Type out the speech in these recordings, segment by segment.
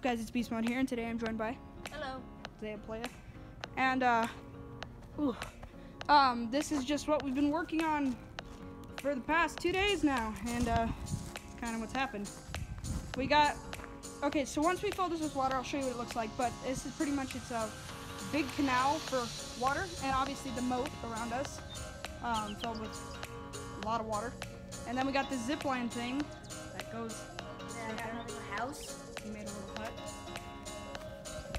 guys? It's Beast Mode here, and today I'm joined by Hello. Zaya Playa. And, uh, ooh, um, this is just what we've been working on for the past two days now, and, uh, kind of what's happened. We got, okay, so once we fill this with water, I'll show you what it looks like, but this is pretty much, it's a big canal for water, and obviously the moat around us, um, filled with a lot of water. And then we got the zip line thing that goes Then I got another house. we made a little.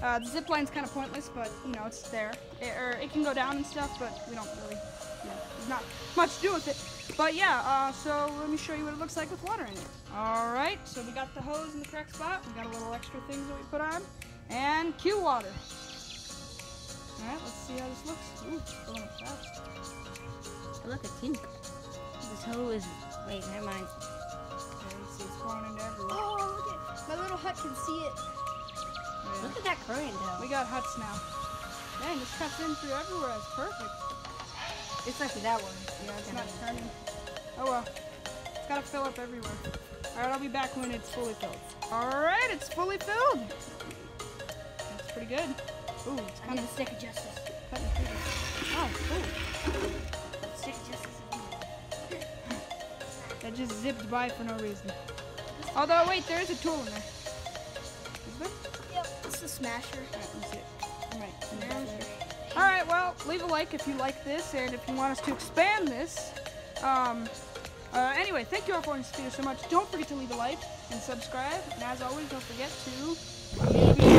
Uh, the zip line's kind of pointless, but you know it's there. It, or it can go down and stuff, but we don't really, you know, there's not much to do with it. But yeah, uh, so let me show you what it looks like with water in it. All right, so we got the hose in the correct spot. We got a little extra things that we put on, and cue water. All right, let's see how this looks. Ooh, it's going up fast. Oh, look, a kink. This hose is. Wait, never mind. Okay, let's see, it's flowing into everywhere. Oh, look at my little hut can see it. Yeah. Look at that current, though. We got huts now. Dang, this cuts in through everywhere. It's perfect. Especially that one. Yeah, it's not turning. Oh well. It's gotta fill up everywhere. Alright, I'll be back when it's fully filled. Alright, it's fully filled. That's pretty good. Ooh, it's kind of stick of justice. cutting through this. Oh, ooh. Stick of justice. That just zipped by for no reason. Although, wait, there is a tool in there. The smasher. Alright, let me it. I Alright, well, leave a like if you like this and if you want us to expand this. Um, uh, anyway, thank you all for watching this video so much. Don't forget to leave a like and subscribe. And as always, don't forget to